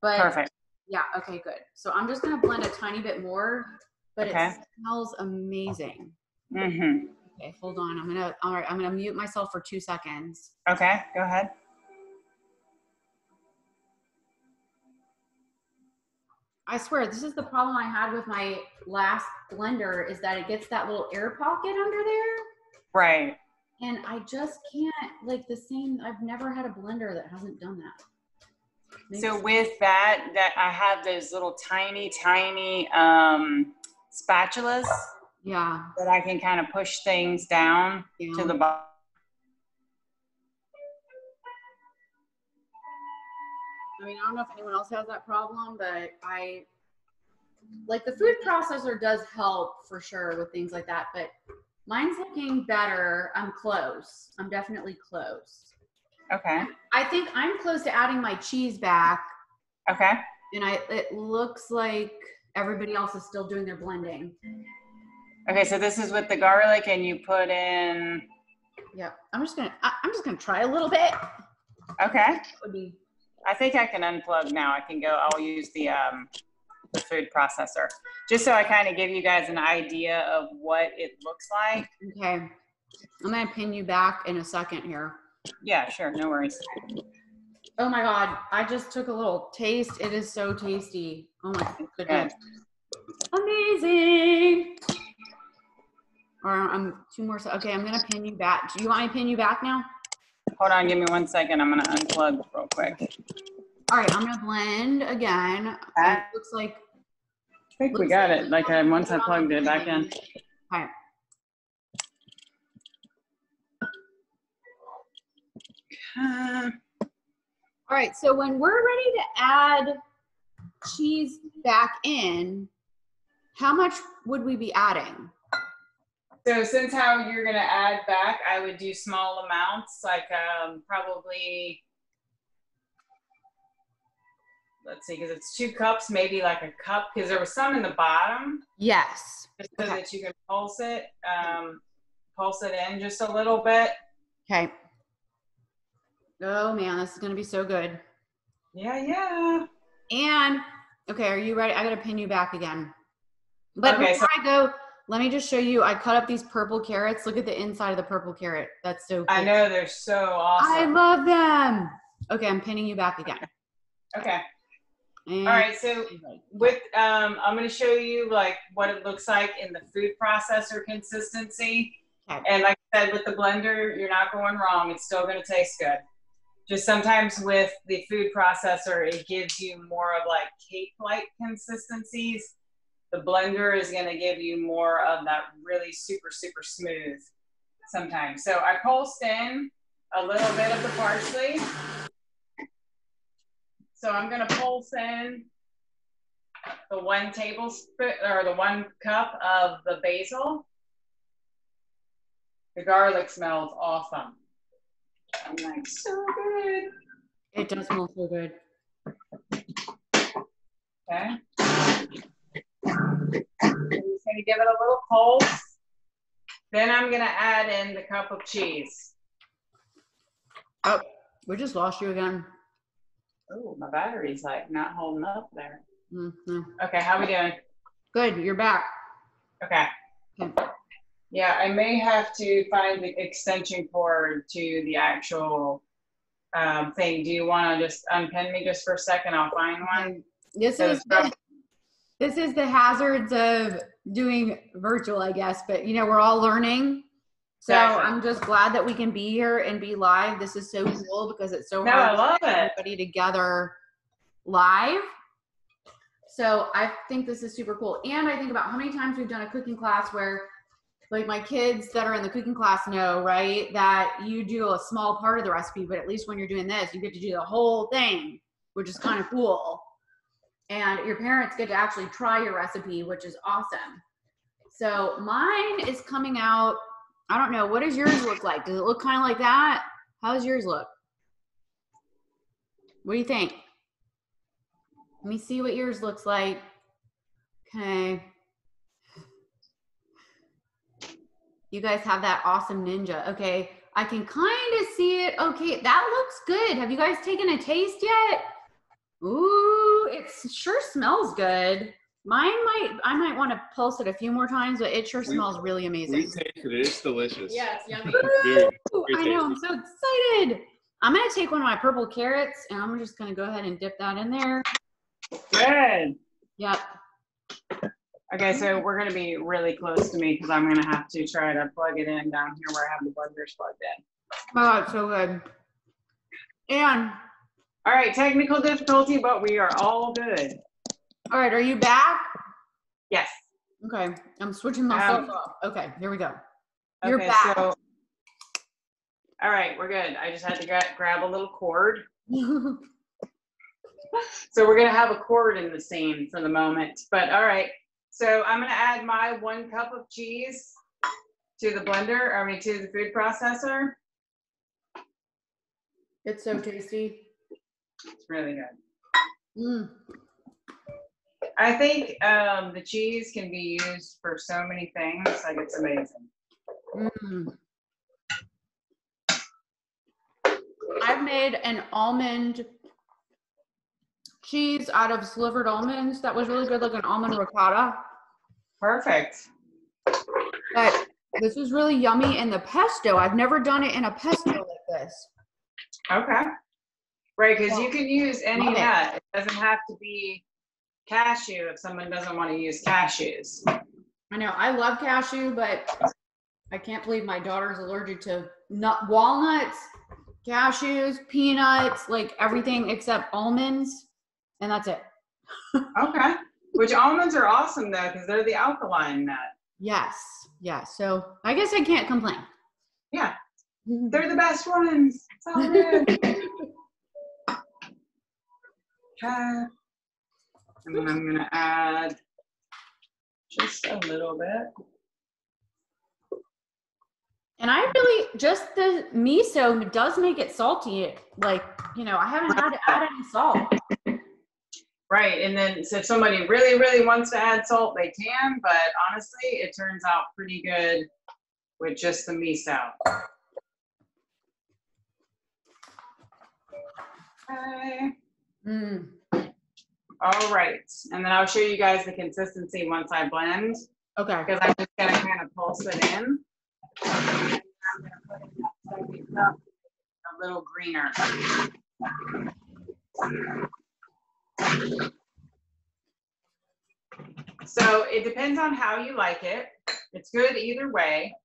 But Perfect. yeah, okay, good. So I'm just gonna blend a tiny bit more, but Okay. it smells amazing. Mm-hmm. Okay, hold on. I'm gonna, all right, I'm gonna mute myself for two seconds. Okay, go ahead. I swear, this is the problem I had with my last blender is that it gets that little air pocket under there. Right. And I just can't, like the same, I've never had a blender that hasn't done that. Makes- So with that, that I have those little tiny, tiny um, spatulas yeah, that I can kind of push things down yeah. to the bottom. I mean, I don't know if anyone else has that problem, but I like the food processor does help for sure with things like that, but mine's looking better. I'm close. I'm definitely close. Okay. I think I'm close to adding my cheese back, Okay. and I it looks like everybody else is still doing their blending. Okay. So this is with the garlic, and you put in. Yeah, I'm just gonna I, I'm just gonna try a little bit. Okay. Would be I think I can unplug now. I can go. I'll use the um, the food processor just so I kind of give you guys an idea of what it looks like. okay. I'm gonna pin you back in a second here. Yeah. Sure. No worries. Oh my god, I just took a little taste. It is so tasty. Oh my goodness. Amazing. Or I'm two more. se- Okay, I'm gonna pin you back. Do you want me to pin you back now? Hold on. Give me one second. I'm gonna unplug real quick. All right, I'm gonna blend again. That, It looks like I think we got it. Like I, once I plugged it back in. Okay. Uh, All right, so when we're ready to add cheese back in, how much would we be adding? So since how you're gonna add back, I would do small amounts, like um, probably. Let's see, because it's two cups, maybe like a cup, because there was some in the bottom, Yes. just so Okay. that you can pulse it, um, pulse it in just a little bit. Okay. Oh man, this is gonna be so good. Yeah, yeah. And okay, are you ready? I gotta pin you back again. But Okay, before I go, let me just show you. I cut up these purple carrots. Look at the inside of the purple carrot. That's so. I know they're so awesome. I love them. Okay, I'm pinning you back again. Okay. And- All right. So with um, I'm going to show you like what it looks like in the food processor consistency, Okay. And like I said, with the blender, you're not going wrong. It's still going to taste good. Just sometimes with the food processor, it gives you more of like cake-like consistencies. The blender is going to give you more of that really super, super smooth sometimes. So I pulsed in a little bit of the parsley. So I'm going to pulse in the one tablespoon or the one cup of the basil. The garlic smells awesome. I'm like, so good. It does smell so good. Okay. I'm just gonna give it a little pulse. Then I'm gonna add in the cup of cheese. Oh, we just lost you again. Oh, my battery's like not holding up there. Mhm. Okay, how we doing? Good, you're back. Okay. Okay. Yeah, I may have to find the extension cord to the actual um, thing. Do you want to just unpin me just for a second? I'll find one. This So is. This is the hazards of doing virtual, I guess. But you know, we're all learning. So Exactly. I'm just glad that we can be here and be live. This is so cool because it's so No, hard I love to get everybody together live. So I think this is super cool. And I think about how many times we've done a cooking class where like my kids that are in the cooking class know, right, that you do a small part of the recipe, but at least when you're doing this, you get to do the whole thing, which is kind of cool. And your parents get to actually try your recipe, which is awesome. So mine is coming out. I don't know. What does yours look like? Does it look kind of like that? How does yours look? What do you think? Let me see what yours looks like. Okay. You guys have that awesome ninja. Okay. I can kind of see it. Okay. That looks good. Have you guys taken a taste yet? Ooh, it sure smells good. Mine might, I might want to pulse it a few more times, but it sure We- smells really amazing. We amazing. tasted it. It's delicious. Yes, yummy. Very, Ooh, I know. I'm so excited. I'm gonna take one of my purple carrots and I'm just gonna go ahead and dip that in there. Good. Yep. Okay, so we're gonna be really close to me because I'm gonna have to try to plug it in down here where I have the blenders plugged in. Oh, it's so good. And All right, technical difficulty, but we are all good. all right, are you back? Yes. Okay, I'm switching myself Um, off. Okay, here we go. You're okay, back. so. All right, we're good. I just had to gra- grab a little cord. So we're gonna have a cord in the scene for the moment, but all right. So I'm gonna add my one cup of cheese to the blender, I mean, to the food processor. it's so tasty. It's really good. Mm. I think um, the cheese can be used for so many things. Like it's amazing. Mm. I've made an almond cheese out of slivered almonds that was really good, like an almond ricotta. Perfect. But this is really yummy. in the pesto, I've never done it in a pesto like this. Okay. Right, because you can use any Love it. nut. It doesn't have to be cashew if someone doesn't want to use cashews. I know I love cashew, but I can't believe my daughter's allergic to nut walnuts, cashews, peanuts, like everything except almonds, and that's it. Okay. Which almonds are awesome though, because they're the alkaline nut. Yes, Yeah. So I guess I can't complain. Yeah, they're the best ones. And then I'm gonna add just a little bit. And I really just the miso does make it salty. Like you know, I haven't had to add any salt. Right, and then so if somebody really, really wants to add salt, they can, but honestly, it turns out pretty good with just the miso. Okay, Mm. all right, and then I'll show you guys the consistency once I blend, Okay. because I'm just gonna kind of pulse it in. I'm gonna put in that second cup, A little greener. So it depends on how you like it. It's good either way.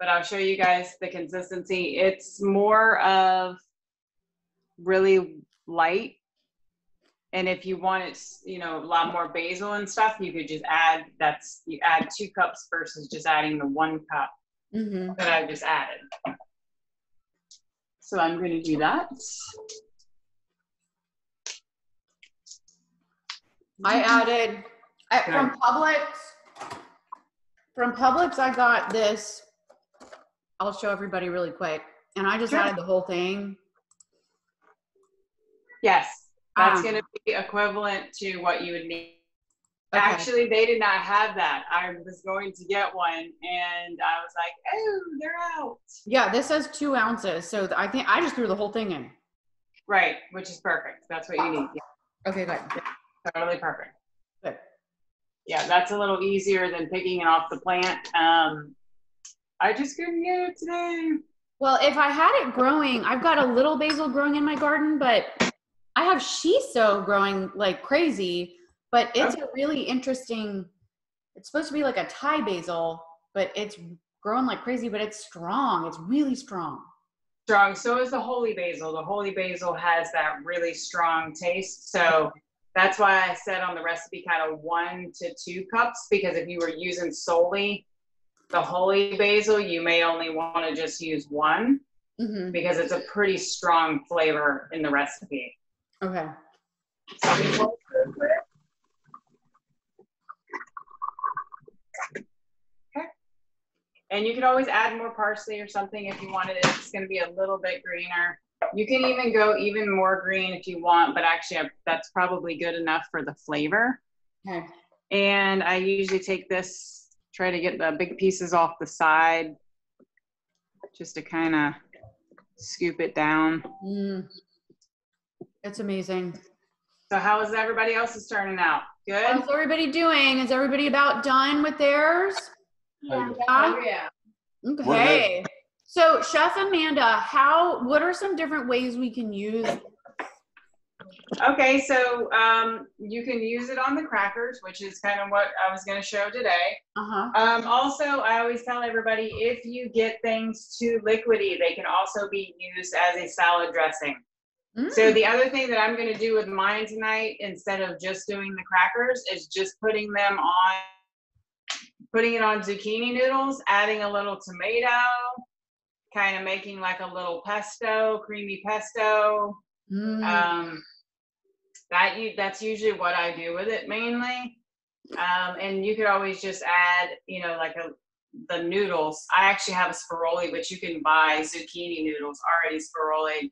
but I'll show you guys the consistency. It's more of really light. And if you want it, you know, a lot more basil and stuff, you could just add, that's, you add two cups versus just adding the one cup Mm-hmm. that I just added. So I'm gonna do that. I added I, from Publix. From Publix, I got this. I'll show everybody really quick, and I just Sure. added the whole thing. Yes, that's Um, gonna be equivalent to what you would need. Okay. Actually, they did not have that. I was going to get one and I was like, oh, they're out. Yeah, this says two ounces, so I think I just threw the whole thing in. Right, which is perfect. That's what you need. Yeah, Okay, good. totally perfect. Good. Yeah, that's a little easier than picking it off the plant. Um, I just couldn't get it today. Well, if I had it growing, I've got a little basil growing in my garden, but I have shiso growing like crazy. But it's a really interesting. It's supposed to be like a Thai basil, but it's growing like crazy. But it's strong. It's really strong. strong. So is the holy basil. The holy basil has that really strong taste. So that's why I said on the recipe kind of one to two cups because if you were using solely the holy basil, you may only want to just use one Mm-hmm. because it's a pretty strong flavor in the recipe. Okay. Okay. And you can always add more parsley or something if you wanted it. It's going to be a little bit greener. You can even go even more green if you want, but actually that's probably good enough for the flavor. Okay. And I usually take this, try to get the big pieces off the side just to kind of scoop it down. Mm. It's amazing. So how is everybody else's turning out? Good? How's everybody doing? Is everybody about done with theirs? Yeah. Yeah. yeah. Okay. So, Chef Amanda, how? What are some different ways we can use? Okay, so um, you can use it on the crackers, which is kind of what I was going to show today. Uh huh. Um, also, I always tell everybody if you get things too liquidy, they can also be used as a salad dressing. Mm. So the other thing that I'm going to do with mine tonight, instead of just doing the crackers, is just putting them on, putting it on zucchini noodles, adding a little tomato, kind of making like a little pesto, creamy pesto. Mm. Um, that you that's usually what I do with it mainly. Um, and you could always just add, you know, like a the noodles. I actually have a spiroli, but you can buy zucchini noodles already spiroli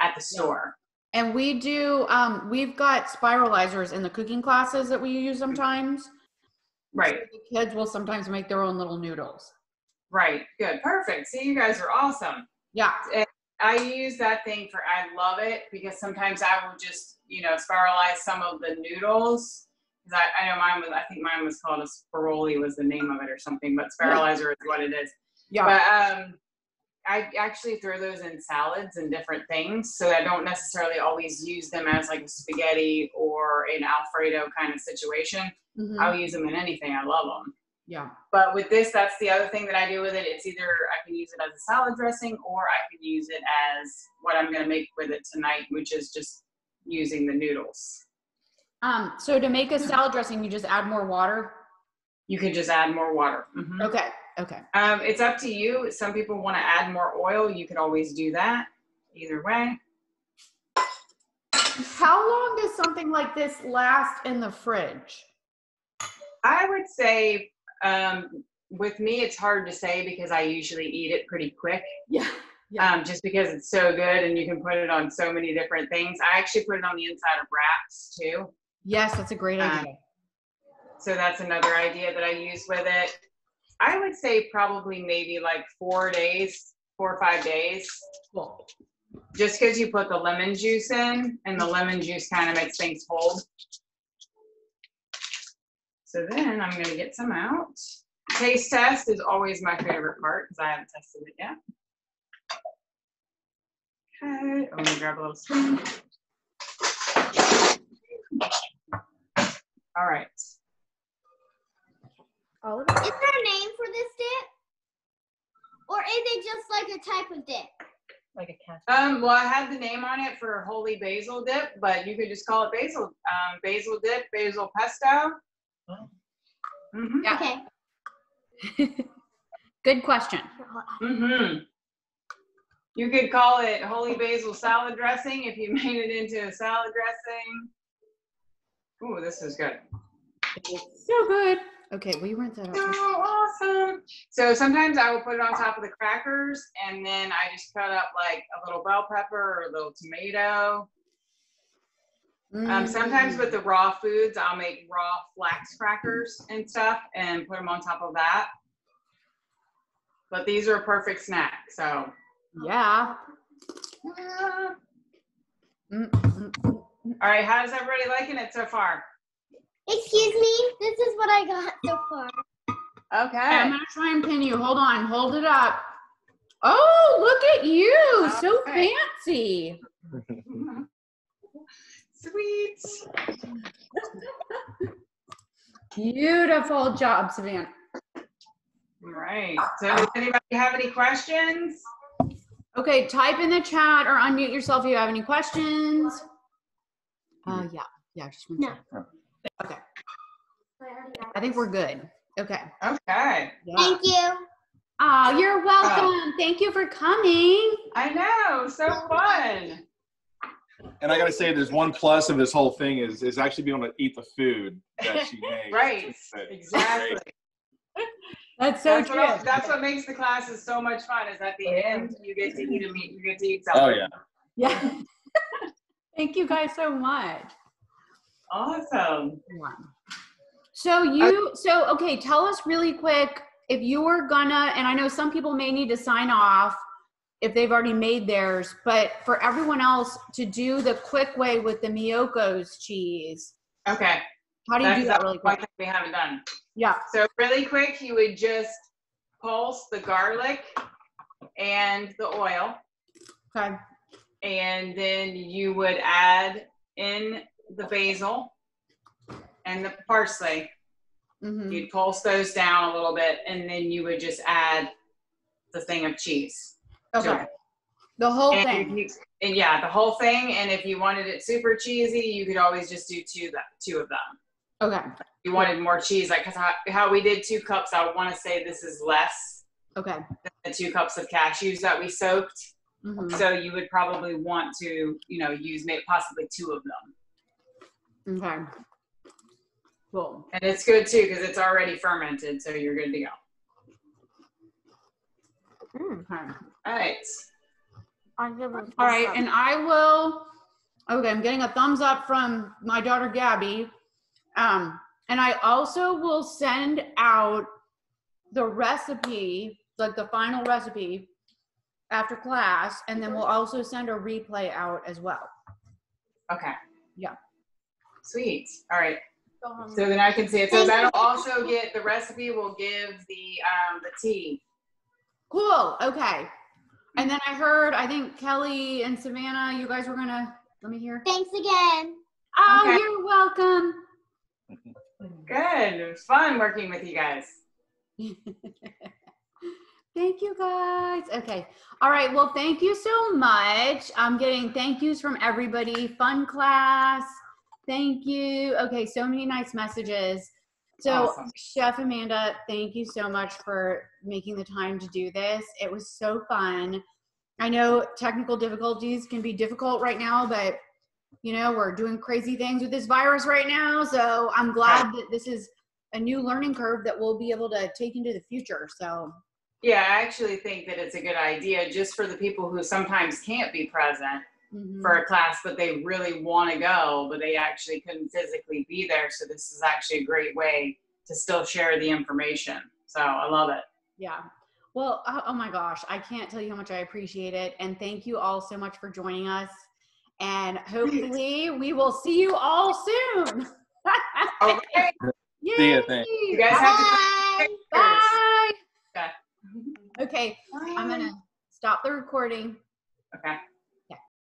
at the store. and we do. Um, we've got spiralizers in the cooking classes that we use sometimes. Right, The kids will sometimes make their own little noodles. right, good, perfect. See, you guys are awesome. Yeah. I use that thing for I love it because sometimes I will just you know spiralize some of the noodles. 'Cause I, I know mine was I think mine was called a spiroli was the name of it or something, but spiralizer is what it is. Yeah. But um, I actually throw those in salads and different things, so I don't necessarily always use them as like a spaghetti or an Alfredo kind of situation. Mhm. I'll use them in anything. I love them. Yeah. But with this, that's the other thing that I do with it. It's either I can use it as a salad dressing or I can use it as what I'm going to make with it tonight, which is just using the noodles. Um. So to make a salad dressing, you just add more water. You can just add more water. Mhm. Okay. Okay. Um, it's up to you. Some people want to add more oil. You can always do that. Either way. How long does something like this last in the fridge? I would say um, with me, it's hard to say because I usually eat it pretty quick. Yeah. Yeah. um, just because it's so good and you can put it on so many different things. I actually put it on the inside of wraps too. Yes, that's a great Um, idea. So that's another idea that I use with it. I would say probably maybe like four days, four or five days, Cool. just because you put the lemon juice in and the lemon juice kind of makes things hold. So then I'm going to get some out. Taste test is always my favorite part because I haven't tested it yet. Okay, I'm going to grab a little spoon. All right. All of Is there a name for this dip? or is it just like a type of dip? Like a cat. Um, well, I had the name on it for holy basil dip, but you could just call it basil, um, basil dip, basil pesto. Oh. Mm-hmm. Yeah. Okay. Good question. Mm-hmm. You could call it holy basil salad dressing if you made it into a salad dressing. Ooh, this is good. So good. Okay, we rinse that So awesome. So sometimes I will put it on top of the crackers and then I just cut up like a little bell pepper or a little tomato. Um, sometimes with the raw foods, I'll make raw flax crackers and stuff and put them on top of that. But these are a perfect snack. So, Yeah. all Mm, mm, mm. right, how's everybody liking it so far? Excuse me, this is what I got so far. Okay. I'm gonna try and pin you. Hold on, hold it up. Oh, look at you. So fancy. Sweet. Beautiful job, Savannah. All right. So, does anybody have any questions? Okay, type in the chat or unmute yourself if you have any questions. Uh, yeah, yeah, just one No. Second. Okay, I think we're good. Okay. Okay. Yeah. Thank you. Oh, you're welcome. Thank you for coming. I know. So fun. And I gotta say, there's one plus of this whole thing is is actually being able to eat the food that she makes. Right. It's- it's Exactly. That's so That's true. what, that's what makes the classes so much fun is at the end you get to eat a meat, you get to eat Oh yeah. Yeah. Thank you guys so much. Awesome. So you, so okay, tell us really quick if you were gonna, and I know some people may need to sign off if they've already made theirs, but for everyone else to do the quick way with the Miyoko's cheese, Okay. how do you do that really quick? we haven't done. Yeah. So really quick, you would just pulse the garlic and the oil, Okay. and then you would add in the basil and the parsley. hmm You'd pulse those down a little bit, and then you would just add the thing of cheese. Okay. The whole And thing. you- and yeah, the whole thing. And if you wanted it super cheesy, you could always just do two that two of them. Okay. If you wanted more cheese, like cause how, how we did two cups, I want to say this is less Okay. than the two cups of cashews that we soaked. hmm So you would probably want to, you know, use maybe possibly two of them. Okay. Cool. And it's good too because it's already fermented, so you're good to go. Okay. All right. I'll give it All right, and I will. Okay, I'm getting a thumbs up from my daughter Gabby, um, and I also will send out the recipe, like the final recipe, after class, and then we'll also send a replay out as well. Okay. Yeah. Sweet. All right. So then I can see it. So that'll also get the recipe. Will give the um the tea. Cool. Okay. And then I heard, I think Kelly and Savannah, you guys were gonna. Let me hear. Thanks again. Oh, Okay. you're welcome. Good. It was fun working with you guys. thank you guys. Okay. All right. Well, thank you so much. I'm getting thank yous from everybody. Fun class. Thank you. Okay. So many nice messages. So, Awesome. Chef Amanda, thank you so much for making the time to do this. It was so fun. I know technical difficulties can be difficult right now, but you know, we're doing crazy things with this virus right now. So I'm glad that this is a new learning curve that we'll be able to take into the future. So Yeah, I actually think that it's a good idea just for the people who sometimes can't be present mhm. for a class, but they really want to go, but they actually couldn't physically be there. So this is actually a great way to still share the information. So I love it. yeah. Well, oh, oh my gosh, I can't tell you how much I appreciate it. And thank you all so much for joining us. And hopefully we will see you all soon. Okay. See ya, thanks. You guys have to Bye. Bye. Okay. Okay, I'm gonna stop the recording. Okay.